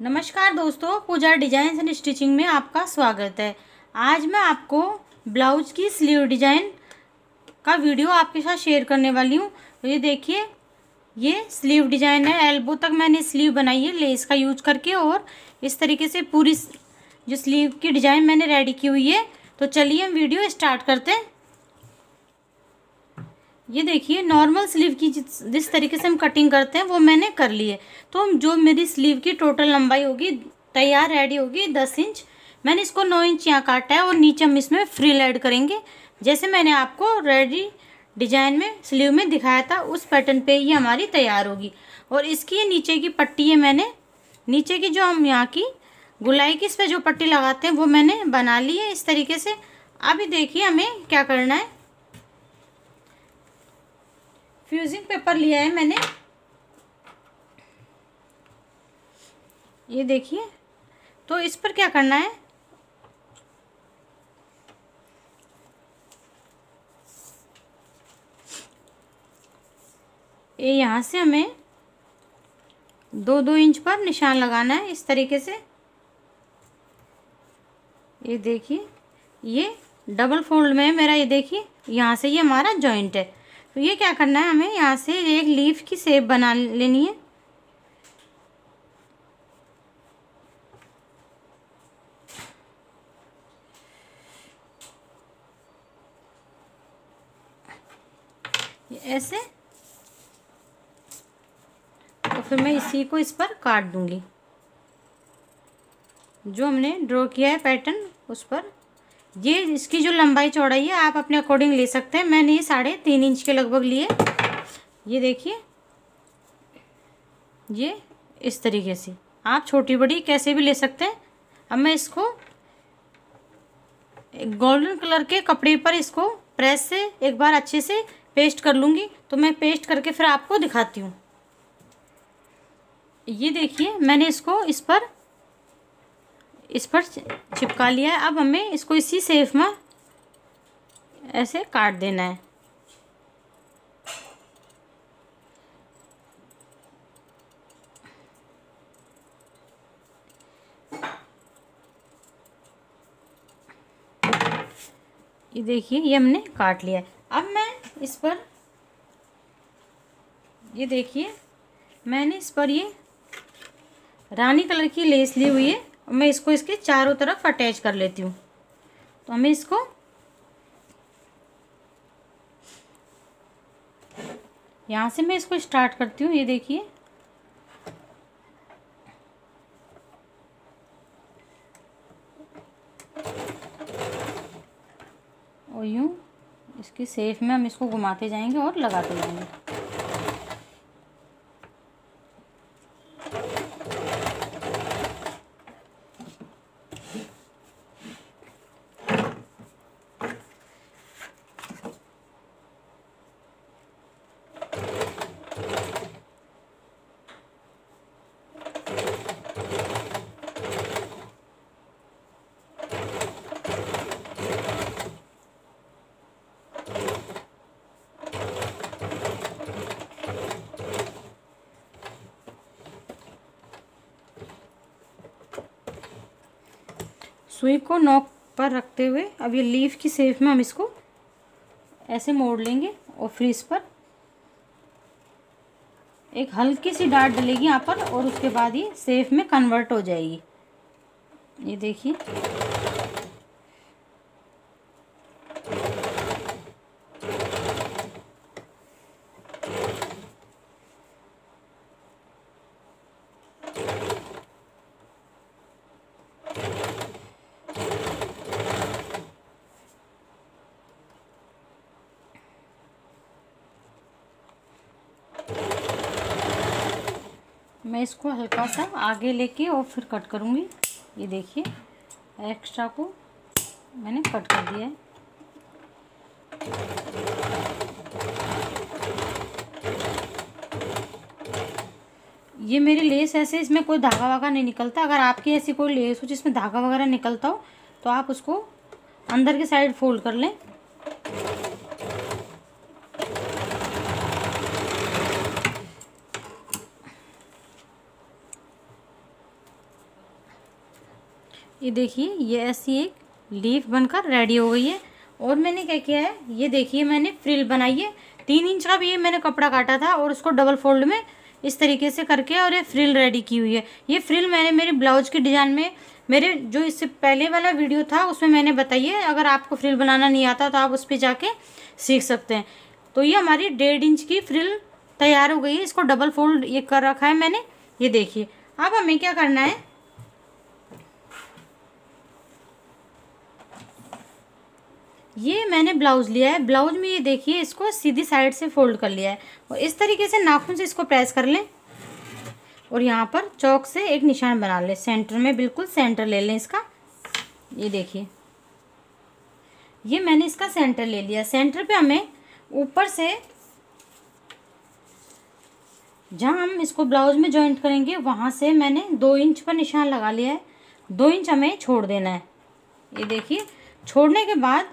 नमस्कार दोस्तों, पूजा design and stitching में आपका स्वागत है। आज मैं आपको ब्लाउज की स्लीव डिज़ाइन का वीडियो आपके साथ शेयर करने वाली हूँ। तो ये देखिए, ये स्लीव डिज़ाइन है। एल्बो तक मैंने स्लीव बनाई है लेस का यूज़ करके और इस तरीके से पूरी जो स्लीव की डिज़ाइन मैंने रेडी की हुई है। तो चलिए हम वीडियो स्टार्ट करते हैं। ये देखिए नॉर्मल स्लीव की जिस जिस तरीके से हम कटिंग करते हैं, वो मैंने कर ली है। तो जो मेरी स्लीव की टोटल लंबाई होगी, तैयार रेडी होगी, दस इंच मैंने इसको नौ इंच यहाँ काटा है और नीचे हम इसमें फ्रिल ऐड करेंगे। जैसे मैंने आपको रेडी डिज़ाइन में स्लीव में दिखाया था, उस पैटर्न पे ये हमारी तैयार होगी। और इसकी ये नीचे की पट्टी है मैंने, नीचे की जो हम यहाँ की गुलाई की इस पर जो पट्टी लगाते हैं, वो मैंने बना ली है इस तरीके से। अभी देखिए हमें क्या करना है। फ्यूजिंग पेपर लिया है मैंने। ये देखिए तो इस पर क्या करना है? ये यहाँ से हमें दो दो इंच पर निशान लगाना है इस तरीके से। ये देखिए, ये डबल फोल्ड में है मेरा, ये देखिए, यहाँ से ये हमारा जॉइंट है। तो ये क्या करना है हमें? यहाँ से एक लीफ की शेप बना लेनी है। ऐसे। तो फिर मैं इसी को इस पर काट दूँगी। जो हमने ड्रॉ किया है पैटर्न उस पर ये इसकी जो लंबाई चौड़ाई है, आप अपने अकॉर्डिंग ले सकते हैं। मैंने ये साढ़े तीन इंच के लगभग लिए। ये देखिए। ये इस तरीके से। आप छोटी बड़ी कैसे भी ले सकते हैं। अब मैं इसको गोल्डन कलर के कपड़े पर इसको प्रेस से एक बार अच्छे से पेस्ट कर लूँगी। तो मैं पेस्ट करके फिर आपको दिखाती हूँ। ये देखिए, मैंने इसको इस पर इस पर चिपका लिया है। अब हमें इसको इसी सेफ़ में ऐसे काट देना है। ये देखिए, ये हमने काट लिया है। अब मैं इस पर, ये देखिए, मैंने इस पर ये रानी कलर की लेस ली हुई है। मैं इसको इसके चारों तरफ़ अटैच कर लेती हूँ। तो हमें इसको यहाँ से मैं इसको स्टार्ट करती हूँ, ये देखिए। और यूँ इसकी सेफ़ में हम इसको घुमाते जाएँगे और लगाते जाएँगे। सुई को नॉक पर रखते हुए अब ये लीफ की सेफ़ में हम इसको ऐसे मोड़ लेंगे और फिर इस पर। एक हल्की सी डार्ट डलेगी यहाँ पर और उसके बाद ये सेफ़ में कन्वर्ट हो जाएगी। ये देखिए। मैं इसको हल्का सा आगे लेके और फिर कट करूँगी। ये देखिए एक्स्ट्रा को मैंने कट कर दिया है। ये मेरी लेस ऐसे, इसमें कोई धागा वागा नहीं निकलता। अगर आपकी ऐसी कोई लेस हो जिसमें धागा वगैरह निकलता हो तो आप उसको अंदर की साइड फोल्ड कर लें। ये देखिए, ये ऐसी एक लीफ बनकर रेडी हो गई है। और मैंने क्या किया है? ये देखिए, मैंने फ्रिल बनाई है। तीन इंच का भी ये मैंने कपड़ा काटा था और उसको डबल फोल्ड में इस तरीके से करके और ये फ्रिल रेडी की हुई है। ये फ्रिल मैंने मेरे ब्लाउज के डिज़ाइन में, मेरे जो इससे पहले वाला वीडियो था, उसमें मैंने बताई है। अगर आपको फ्रिल बनाना नहीं आता तो आप उस पर जाके सीख सकते हैं। तो ये हमारी डेढ़ इंच की फ्रिल तैयार हो गई है। इसको डबल फोल्ड ये कर रखा है मैंने। ये देखिए, अब हमें क्या करना है? ये मैंने ब्लाउज लिया है। ब्लाउज में ये देखिए, इसको सीधी साइड से फोल्ड कर लिया है। और इस तरीके से नाखून से इसको प्रेस कर लें। और यहाँ पर चौक से एक निशान बना लें। सेंटर में बिल्कुल सेंटर ले लें इसका। ये देखिए। ये मैंने इसका सेंटर ले लिया। सेंटर पे हमें ऊपर से जहाँ हम इसको ब्लाउज में जॉइंट करेंगे, वहाँ से मैंने दो इंच पर निशान लगा लिया है। दो इंच हमें छोड़ देना है। ये देखिए, छोड़ने के बाद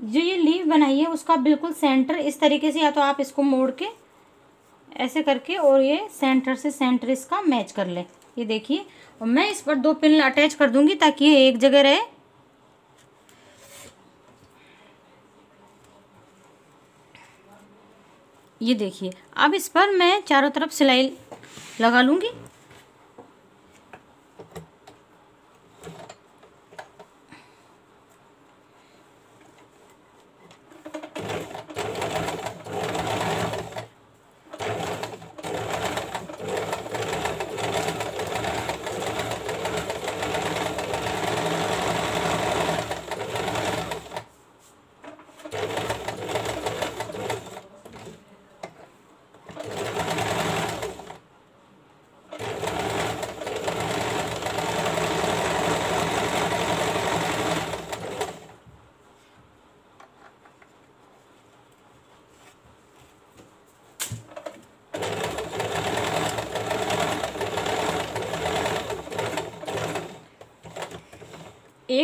जो ये लीव बनाई है, उसका बिल्कुल सेंटर इस तरीके से या तो आप इसको मोड़ के ऐसे करके और ये सेंटर से सेंटर इसका मैच कर ले। ये देखिए, और मैं इस पर दो पिन अटैच कर दूँगी ताकि ये एक जगह रहे। ये देखिए, अब इस पर मैं चारों तरफ़ सिलाई लगा लूँगी।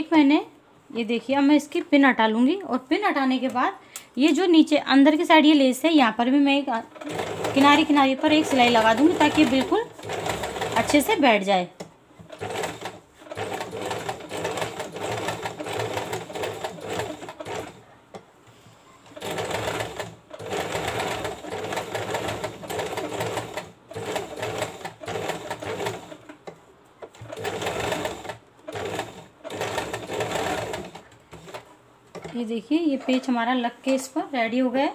एक मैंने, ये देखिए, अब मैं इसकी पिन हटा लूँगी और पिन हटाने के बाद ये जो नीचे अंदर की साइड ये लेस है, यहाँ पर भी मैं एक किनारे किनारे पर एक सिलाई लगा दूँगी ताकि बिल्कुल अच्छे से बैठ जाए ये देखिए, ये पेज हमारा लग के इस पर रेडी हो गया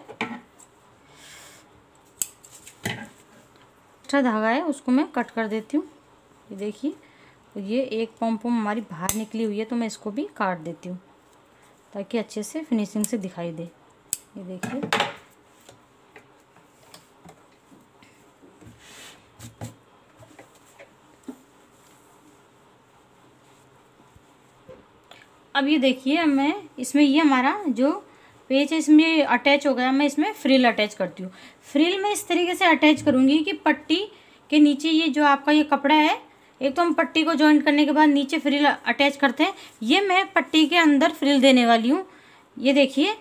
अच्छा धागा है, उसको मैं कट कर देती हूँ। ये देखिए तो ये एक पम्प वम्प हमारी बाहर निकली हुई है तो मैं इसको भी काट देती हूँ, ताकि अच्छे से फिनिशिंग से दिखाई दे। ये देखिए। अब ये देखिए मैं, इसमें ये हमारा जो पेज है, इसमें अटैच हो गया। मैं इसमें फ्रिल अटैच करती हूँ। फ्रिल मैं इस तरीके से अटैच करूँगी कि पट्टी के नीचे ये जो आपका ये कपड़ा है, एक तो हम पट्टी को ज्वाइंट करने के बाद नीचे फ्रिल अटैच करते हैं। ये मैं पट्टी के अंदर फ्रिल देने वाली हूँ। ये देखिए,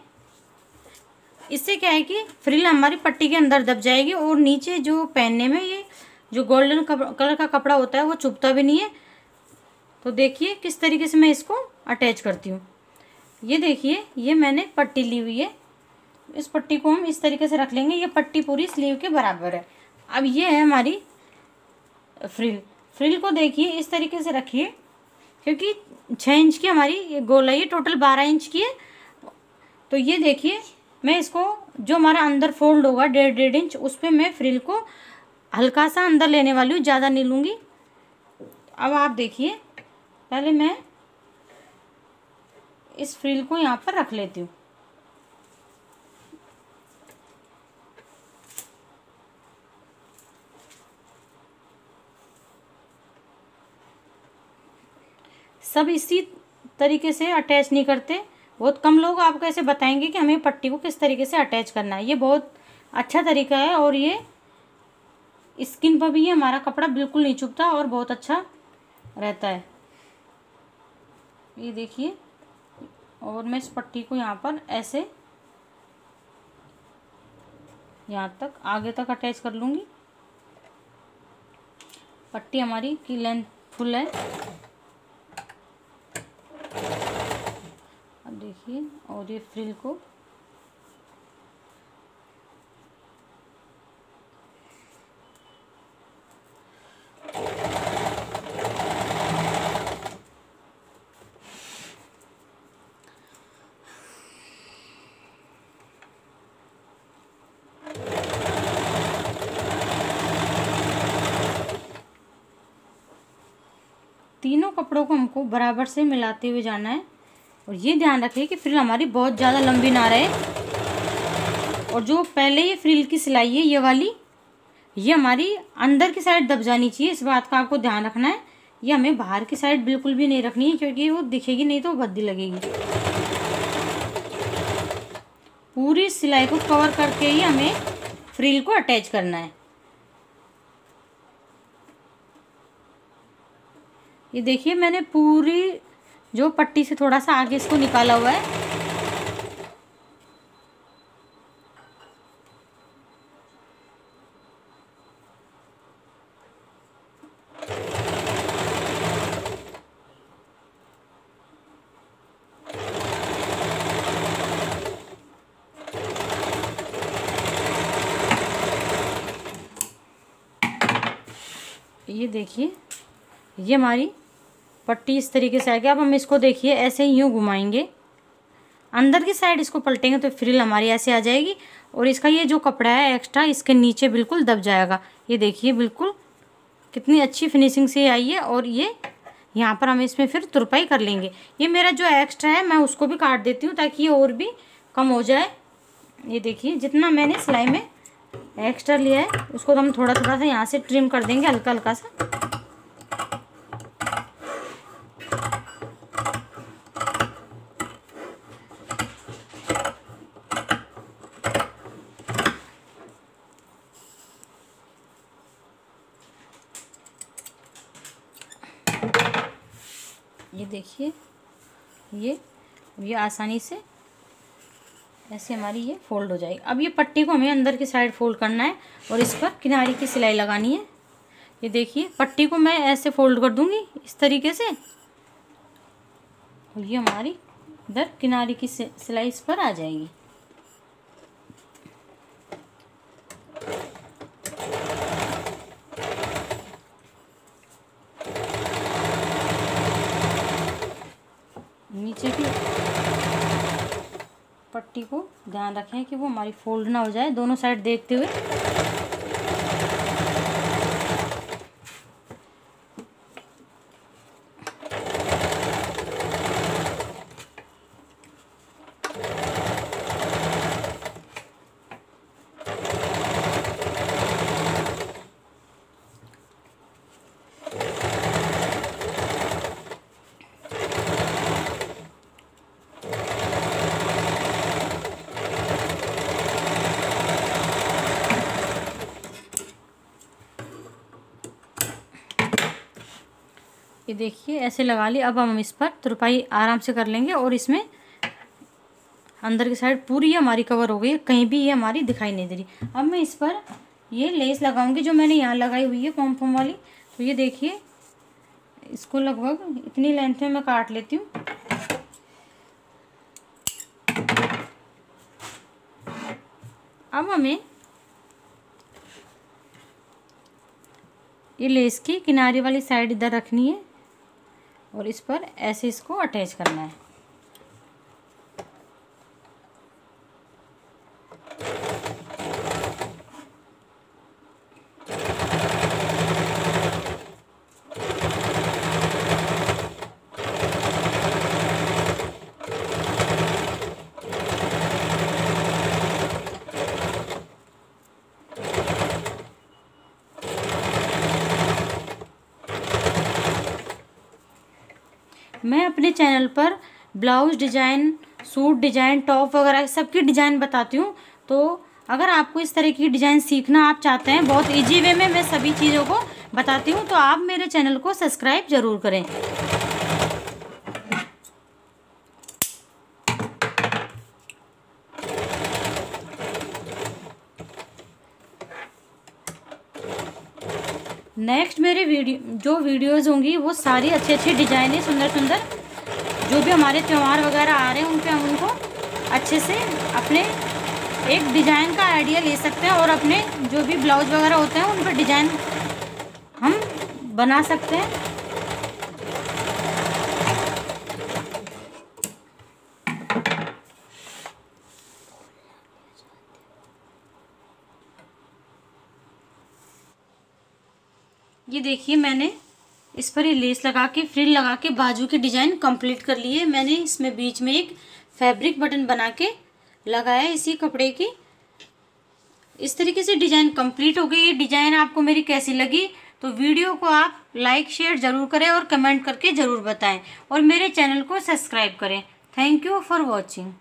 इससे क्या है कि फ्रिल हमारी पट्टी के अंदर दब जाएगी और नीचे जो पहनने में ये जो गोल्डन कलर का कपड़ा होता है, वो चुभता भी नहीं है। तो देखिए किस तरीके से मैं इसको अटैच करती हूँ। ये देखिए, ये मैंने पट्टी ली हुई है। इस पट्टी को हम इस तरीके से रख लेंगे। ये पट्टी पूरी स्लीव के बराबर है। अब ये है हमारी फ्रिल। फ्रिल को देखिए, इस तरीके से रखिए, क्योंकि छः इंच की हमारी ये गोलाई है। टोटल बारह इंच की है। तो ये देखिए, मैं इसको, जो हमारा अंदर फोल्ड होगा, डेढ़ डेढ़ इंच, उस पर मैं फ्रिल को हल्का सा अंदर लेने वाली हूँ, ज़्यादा नहीं लूँगी। अब आप देखिए, पहले मैं इस फ्रिल को यहाँ पर रख लेती हूँ। सब इसी तरीके से अटैच नहीं करते। बहुत कम लोग आपको ऐसे बताएँगे कि हमें पट्टी को किस तरीके से अटैच करना है। ये बहुत अच्छा तरीका है और ये स्किन पर भी ये हमारा कपड़ा बिल्कुल नहीं चुभता और बहुत अच्छा रहता है। ये देखिए। और मैं इस पट्टी को यहाँ पर ऐसे यहाँ तक, आगे तक अटैच कर लूँगी। पट्टी हमारी की लेंथ फुल है। अब देखिए, और ये फ्रिल को तीनों कपड़ों को हमको बराबर से मिलाते हुए जाना है। और ये ध्यान रखिए कि फ्रिल हमारी बहुत ज़्यादा लंबी ना रहे। और जो पहले ये फ्रिल की सिलाई है, ये वाली, ये हमारी अंदर की साइड दब जानी चाहिए। इस बात का आपको ध्यान रखना है। ये हमें बाहर की साइड बिल्कुल भी नहीं रखनी है, क्योंकि वो दिखेगी नहीं तो भद्दी लगेगी। पूरी सिलाई को कवर करके ही हमें फ्रिल को अटैच करना है। ये देखिए, मैंने पूरी जो पट्टी से थोड़ा सा आगे इसको निकाला हुआ है। ये देखिए ये हमारी पट्टी इस तरीके से आएगी। अब हम इसको देखिए, ऐसे ही यूँ घुमाएँगे। अंदर की साइड इसको पलटेंगे तो फ्रिल हमारी ऐसे आ जाएगी और इसका ये जो कपड़ा है एक्स्ट्रा इसके नीचे बिल्कुल दब जाएगा। ये देखिए, बिल्कुल कितनी अच्छी फिनिशिंग से आई है और ये यहाँ पर हम इसमें फिर तुरपाई कर लेंगे। ये मेरा जो एक्स्ट्रा है, मैं उसको भी काट देती हूँ ताकि ये और भी कम हो जाए। ये देखिए, जितना मैंने सिलाई में एक्स्ट्रा लिया है, उसको तो हम थोड़ा थोड़ा सा यहाँ से ट्रिम कर देंगे हल्का हल्का सा ये देखिए, ये ये आसानी से ऐसे हमारी ये फोल्ड हो जाएगी। अब ये पट्टी को हमें अंदर की साइड फोल्ड करना है और इस पर किनारे की सिलाई लगानी है। ये देखिए, पट्टी को मैं ऐसे फोल्ड कर दूँगी इस तरीके से। और ये हमारी इधर किनारे की सिलाई इस पर आ जाएगी। नीचे की पट्टी को ध्यान रखें कि वो हमारी फोल्ड ना हो जाए, दोनों साइड देखते हुए। ये देखिए, ऐसे लगा ली, अब हम इस पर तुरपाई आराम से कर लेंगे और इसमें अंदर की साइड पूरी हमारी कवर हो गई है, कहीं भी ये हमारी दिखाई नहीं दे रही। अब मैं इस पर ये लेस लगाऊँगी जो मैंने यहाँ लगाई हुई है पॉम पॉम वाली। तो ये देखिए, इसको लगभग इतनी लेंथ में मैं काट लेती हूँ। अब हमें ये लेस की किनारे वाली साइड इधर रखनी है। और इस पर ऐसे इसको अटैच करना है। मैं अपने चैनल पर blouse design, suit design, top वगैरह सबकी डिज़ाइन बताती हूँ। तो अगर आपको इस तरह की डिज़ाइन सीखना आप चाहते हैं, बहुत इजी वे में मैं सभी चीज़ों को बताती हूँ तो आप मेरे चैनल को सब्सक्राइब ज़रूर करें। नेक्स्ट मेरे वीडियो, जो वीडियोस होंगी, वो सारी अच्छे अच्छे डिज़ाइन है सुंदर सुंदर जो भी हमारे त्यौहार वगैरह आ रहे हैं उन पर हम उनको अच्छे से अपने एक डिज़ाइन का आइडिया ले सकते हैं और अपने जो भी ब्लाउज वगैरह होते हैं, उन पर डिज़ाइन हम बना सकते हैं। देखिए मैंने इस पर ये लेस लगा के, फ्रिल लगा के बाजू की डिज़ाइन कंप्लीट कर ली है। मैंने इसमें बीच में एक फैब्रिक बटन बना के लगाया इसी कपड़े की। इस तरीके से डिज़ाइन कंप्लीट हो गई। ये डिज़ाइन आपको मेरी कैसी लगी तो वीडियो को आप लाइक, शेयर ज़रूर करें और कमेंट करके ज़रूर बताएँ। और मेरे चैनल को सब्सक्राइब करें। Thank you for watching.